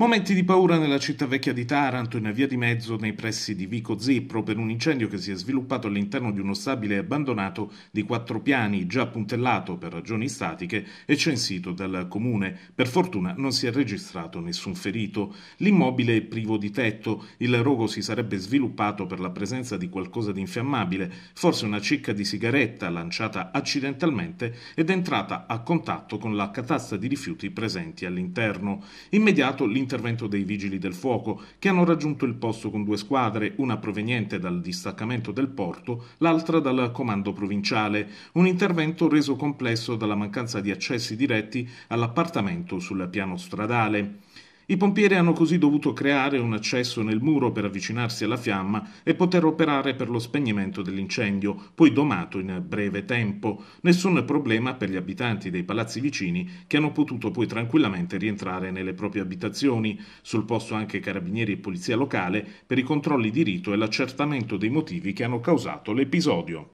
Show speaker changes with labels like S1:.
S1: Momenti di paura nella città vecchia di Taranto, in via di mezzo nei pressi di Vico Zippro, per un incendio che si è sviluppato all'interno di uno stabile abbandonato di quattro piani, già puntellato per ragioni statiche e censito dal comune. Per fortuna non si è registrato nessun ferito. L'immobile è privo di tetto, il rogo si sarebbe sviluppato per la presenza di qualcosa di infiammabile, forse una cicca di sigaretta lanciata accidentalmente ed entrata a contatto con la catasta di rifiuti presenti all'interno. Immediato l'interno l'intervento dei vigili del fuoco, che hanno raggiunto il posto con due squadre, una proveniente dal distaccamento del porto, l'altra dal comando provinciale, un intervento reso complesso dalla mancanza di accessi diretti all'appartamento sul piano stradale. I pompieri hanno così dovuto creare un accesso nel muro per avvicinarsi alla fiamma e poter operare per lo spegnimento dell'incendio, poi domato in breve tempo. Nessun problema per gli abitanti dei palazzi vicini che hanno potuto poi tranquillamente rientrare nelle proprie abitazioni. Sul posto anche carabinieri e polizia locale per i controlli di rito e l'accertamento dei motivi che hanno causato l'episodio.